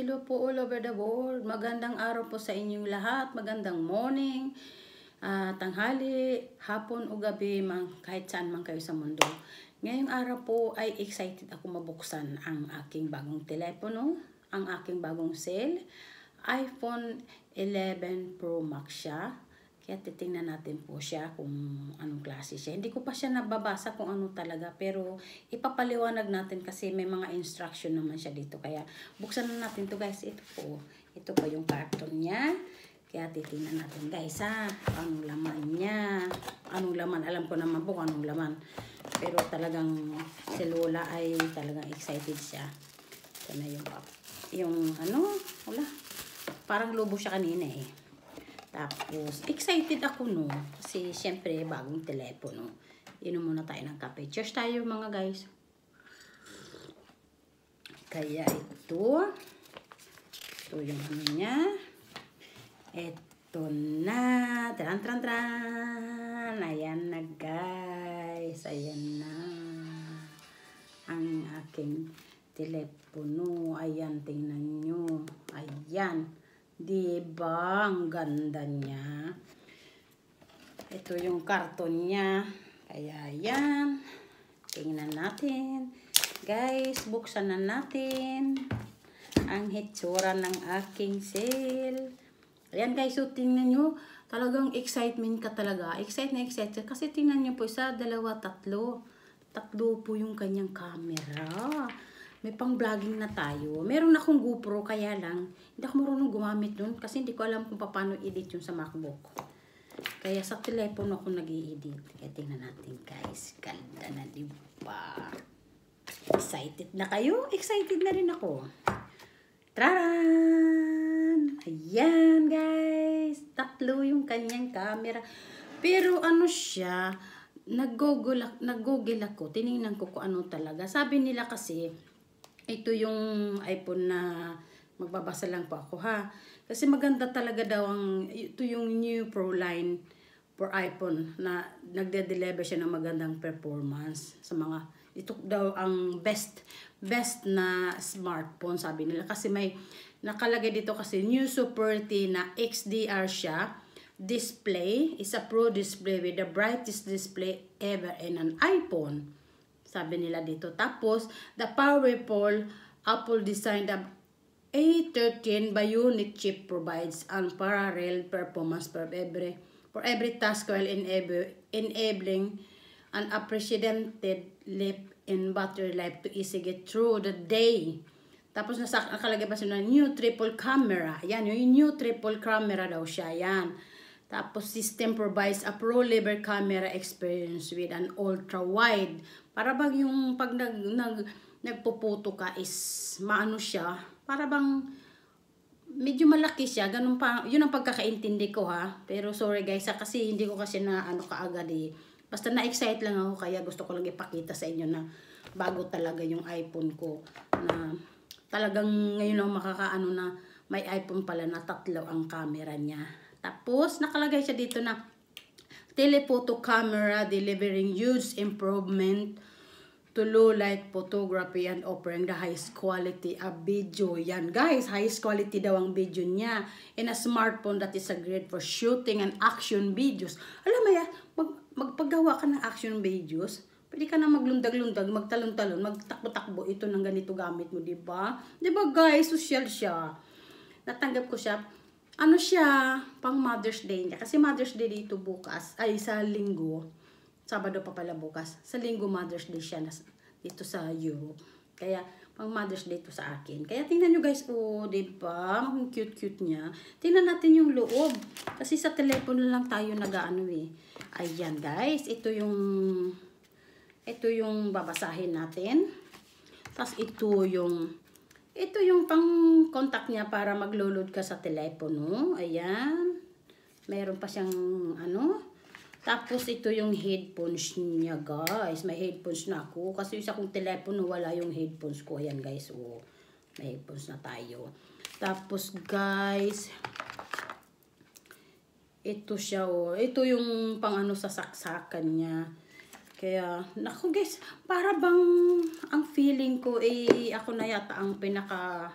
hello po all over the world. Magandang araw po sa inyong lahat. Magandang morning, ah, tanghali, hapon o gabi, man, kahit saan man kayo sa mundo. Ngayong araw po ay excited ako mabuksan ang aking bagong telepono, ang aking bagong cell. iPhone 11 Pro Max siya. Kaya titingnan natin po siya kung anong klase siya. Hindi ko pa siya nababasa kung ano talaga. Pero ipapaliwanag natin kasi may mga instruction naman siya dito. Kaya buksan na natin to guys. Ito po. Ito po yung carton niya. Kaya titingnan natin guys ha. Anong laman niya. Anong laman. Alam ko naman po anong laman. Pero talagang si Lola ay talagang excited siya. Ito na yung, yung ano. Wala. Parang lobo siya kanina eh. Tapos, excited ako no. Kasi, syempre, bagong telepono. Inom muna tayo ng kape. Cheers tayo mga guys. Kaya ito. Ito yung ano niya. Ito na. Tran, tran, tran. Ayan na guys. Ayan na. Ang aking telepono. Ayan, tingnan nyo. Ayan. Diba? Ang ganda niya. Ito yung karton niya. Kaya yan. Tingnan natin. Guys, buksan na natin ang hitsura ng aking sale. Ayan guys, so tingnan nyo. Talagang excitement ka talaga. Excited na excited. Kasi tingnan nyo po, isa, dalawa, tatlo. Tatlo po yung kanyang camera may pang vlogging na tayo. Meron akong GoPro, kaya lang, hindi ako marunong gumamit nun kasi hindi ko alam kung paano edit yung sa MacBook. Kaya sa telepono ako nag edit Kaya tingnan natin guys. Ganda na, di ba? Excited na kayo? Excited na rin ako. Taran! Ayan guys. Tatlo yung kanyang camera. Pero ano siya, nag-google, nag-google ako, tiningnan ko kung ano talaga. Sabi nila kasi, ito yung iPhone na magbabasa lang po ako ha. Kasi maganda talaga daw ang, ito yung new Pro line for iPhone na nagde-deliver siya ng magandang performance sa mga, ito daw ang best, best na smartphone sabi nila. Kasi may nakalagay dito kasi new Super T na XDR siya. Display is a pro display with the brightest display ever in an iPhone. Sabi nila dito. Tapos, the powerful Apple designed A13 Bionic chip provides unparalleled performance for every for every task while enabling an unprecedented leap in battery life to easy get through the day. Tapos nasa nakalagay pa siya new triple camera. Yan, yung new triple camera daw siya. Yan. Tapos system provides a pro level camera experience with an ultra wide para bang yung pag nag, nag, nagpuputo ka is maano siya, para bang medyo malaki siya, ganun pa, yun ang pagkakaintindi ko ha. Pero sorry guys, ha, kasi hindi ko kasi na ano kaagad eh. Basta na-excite lang ako, kaya gusto ko lang ipakita sa inyo na bago talaga yung iPhone ko. Na talagang ngayon lang makakaano na may iPhone pala na tatlo ang camera niya. Tapos, nakalagay siya dito na telephoto camera delivering huge improvement to low light photography and offering the highest quality of video. Yan guys, highest quality daw ang video niya in a smartphone that is a great for shooting and action videos. Alam mo ya, mag, magpagawa ka ng action videos, pwede ka na maglundag-lundag, magtalon-talon, magtakbo-takbo, ito ng ganito gamit mo, di ba? Di ba guys, social siya. Natanggap ko siya ano siya, pang Mother's Day niya. Kasi Mother's Day dito bukas, ay sa linggo. Sabado pa pala bukas. Sa linggo Mother's Day siya dito sa Europe. Kaya, pang Mother's Day to sa akin. Kaya tingnan nyo guys, oh, diba? Ang cute-cute niya. Tingnan natin yung loob. Kasi sa telepono lang tayo nag-ano eh. Ayan guys, ito yung, ito yung babasahin natin. Tapos ito yung ito yung pang contact niya para maglo-load ka sa telepono. Ayan. Meron pa siyang ano. Tapos ito yung headphones niya guys. May headphones na ako. Kasi sa kong telepono wala yung headphones ko. Ayan guys. Oh, may headphones na tayo. Tapos guys. Ito siya oh. Ito yung pang ano sa saksakan niya. Kaya, naku guys, para bang ang feeling ko eh, ako na yata ang pinaka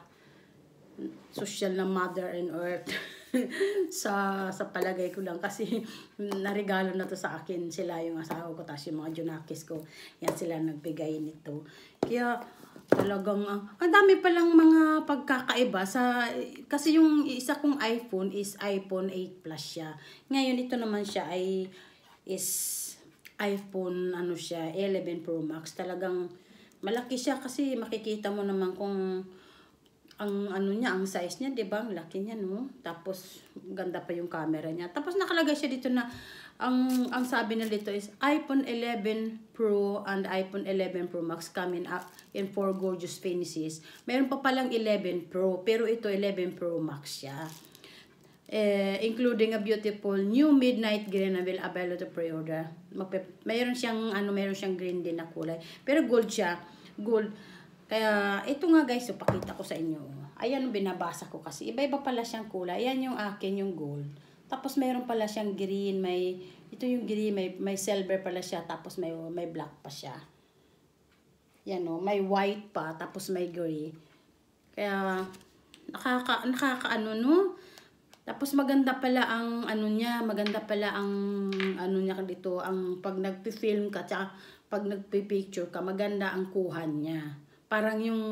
social na mother and earth. sa sa palagay ko lang. Kasi narigalo na to sa akin. Sila yung asawa ko tapos yung mga junakis ko yan sila nagbigay nito. Kaya talagang uh, ang dami palang mga pagkakaiba sa kasi yung isa kong iPhone is iPhone 8 Plus siya. Ngayon ito naman siya ay is iPhone ano siya 11 Pro Max talagang malaki siya kasi makikita mo naman kung ang ano niya, ang size niya, 'di ba? Ang laki niya, no? Tapos ganda pa yung camera niya. Tapos nakalagay siya dito na ang ang sabi na dito is iPhone 11 Pro and iPhone 11 Pro Max coming up in four gorgeous finishes. Meron pa palang 11 Pro, pero ito 11 Pro Max siya. Eh, including a beautiful new midnight green na will available to pre-order. Mayroon siyang ano, mayroon siyang green din na kulay. Pero gold siya. Gold kaya, ito nga guys, so pakita ko sa inyo. Ayan binabasa ko kasi. Iba-iba pala siyang kulay. Ayan yung akin, yung gold. Tapos mayroon pala siyang green, may, ito yung green, may, may silver pala siya, tapos may, may black pa siya. Yan o, may white pa, tapos may gray. Kaya, nakaka, nakaka ano no? Tapos maganda pala ang ano niya, maganda pala ang ano niya dito, ang pag nagpi-film ka, tsaka pag nagpi-picture ka, maganda ang kuha niya parang yung,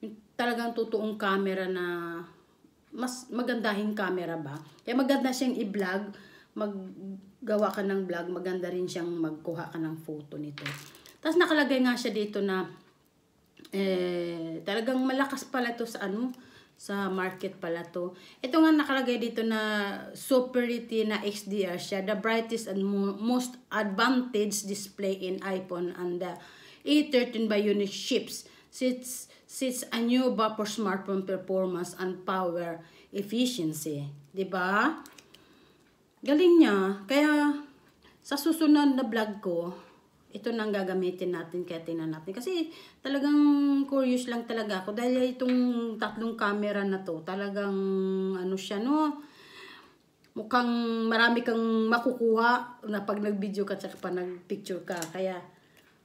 yung talagang totoong camera na mas magandahing camera ba. Kaya maganda siyang i-vlog, maggawa ka ng vlog, maganda rin siyang magkuha ka ng photo nito. Tapos nakalagay nga siya dito na eh, talagang malakas pala to sa ano, sa market pala to. Ito nga nakalagay dito na Super Retina XDR siya, the brightest and most advantage display in iPhone and the A13 Bionic chips sits, sits a new bar for smartphone performance and power efficiency. ba? Diba? Galing niya. Kaya, sa susunod na vlog ko, ito nang gagamitin natin kaya tingnan natin. Kasi talagang curious lang talaga ako. Dahil itong tatlong camera na to, talagang ano siya no, mukhang marami kang makukuha na pag nag-video ka at pa nag-picture ka. Kaya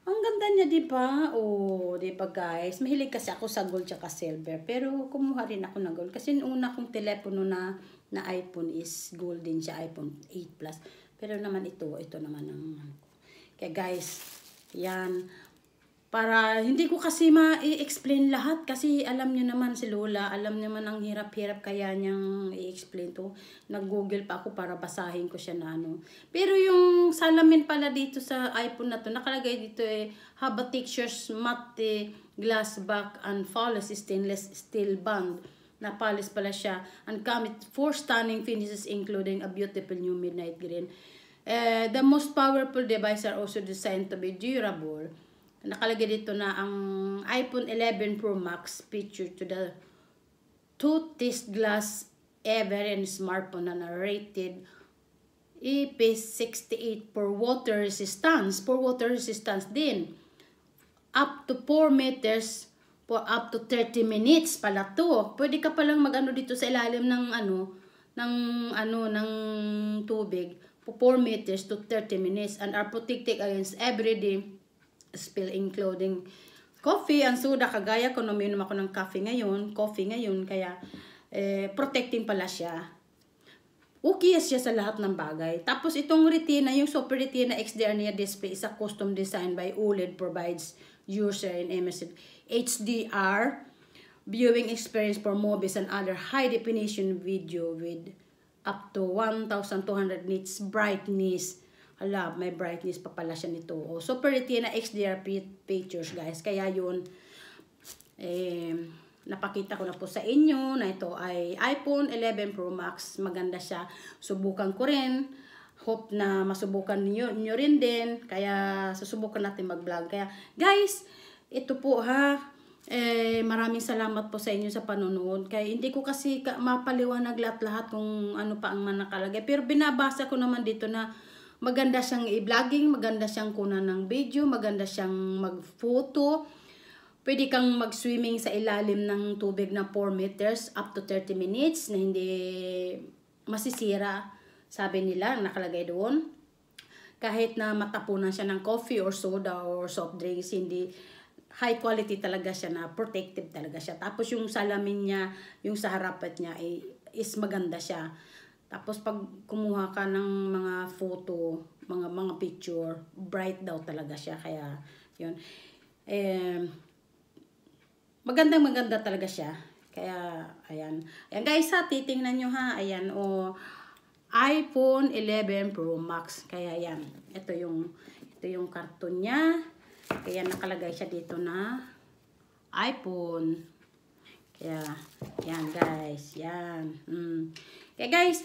ang ganda niya, di ba? O, di ba guys? Mahilig kasi ako sa gold at silver. Pero kumuha rin ako ng gold. Kasi yung una kong telepono na, na iPhone is gold din siya, iPhone 8 Plus. Pero naman ito, ito naman ang... Kaya guys, yan para hindi ko kasi ma-explain lahat kasi alam niyo naman si Lola, alam naman ang hirap-hirap kaya niyang i-explain to. Nag-google pa ako para basahin ko siya na ano. Pero yung salamin pala dito sa iPhone na to, nakalagay dito eh, have a textures matte glass back and flawless stainless steel band na polish pala siya and come with four stunning finishes including a beautiful new midnight green. Uh, the most powerful device are also designed to be durable nakalagay dito na ang iPhone 11 Pro Max feature to the toothpaste glass ever in smartphone na rated IP68 for water resistance. For water resistance din. Up to 4 meters for up to 30 minutes pala to. Pwede ka palang magano dito sa ilalim ng ano, ng ano, ng tubig 4 meters to 30 minutes and are protected against everyday spill including coffee and soda. Kagaya ko nominom ako ng coffee ngayon coffee ngayon kaya eh, protecting pala siya. Okay siya sa lahat ng bagay. Tapos itong retina yung super retina XDR niya display is a custom design by OLED provides user in MSN HDR viewing experience for movies and other high definition video with up to 1200 nits brightness Hala, may brightness pa pala siya nito. Oh, super retina XDR pictures guys. Kaya yun, eh, napakita ko na po sa inyo na ito ay iPhone 11 Pro Max. Maganda siya. Subukan ko rin. Hope na masubukan niyo, niyo rin din. Kaya susubukan natin mag-vlog. Kaya guys, ito po ha. Eh, maraming salamat po sa inyo sa panonood. Kaya hindi ko kasi mapaliwanag lahat-lahat kung ano pa ang manakalagay. Pero binabasa ko naman dito na Maganda siyang i-vlogging, maganda siyang kunan ng video, maganda siyang mag-photo. Pwede kang mag-swimming sa ilalim ng tubig na 4 meters up to 30 minutes na hindi masisira. Sabi nila, nakalagay doon. Kahit na matapunan siya ng coffee or soda or soft drinks, hindi high quality talaga siya na protective talaga siya. Tapos yung salamin niya, yung sa harapat niya ay is maganda siya. Tapos pag kumuha ka ng mga photo, mga mga picture, bright daw talaga siya kaya yun. Eh, magandang maganda talaga siya. Kaya ayan. Ayan guys ha, titingnan nyo ha. Ayan o iPhone 11 Pro Max. Kaya yan. Ito yung ito yung karton niya. Kaya nakalagay siya dito na iPhone. Kaya, yan guys, yan. Mm. Kaya guys,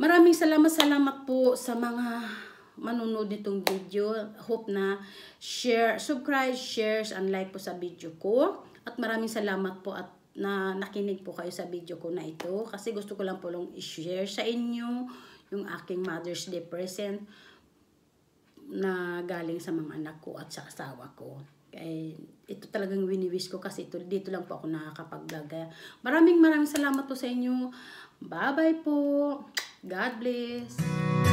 maraming salamat, salamat po sa mga manunod nitong video. Hope na share, subscribe, shares, and like po sa video ko. At maraming salamat po at na nakinig po kayo sa video ko na ito. Kasi gusto ko lang po lang i-share sa inyo yung aking Mother's Day present na galing sa mga anak ko at sa asawa ko. Kaya ito talagang wini-wish ko kasi ito, dito lang po ako nakakapag-vlog. Maraming maraming salamat po sa inyo. Bye-bye po. God bless.